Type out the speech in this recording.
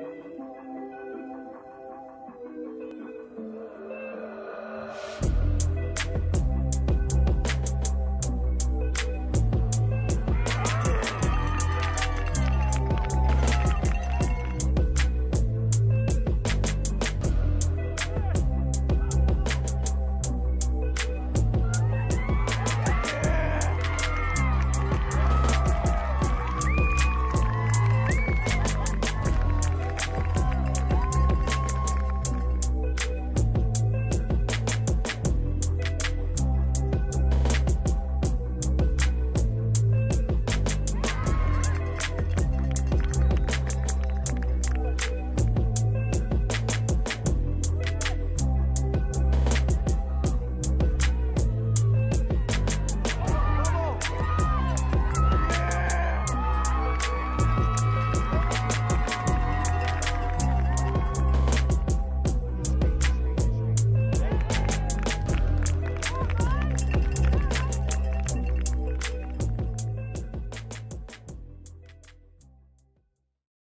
you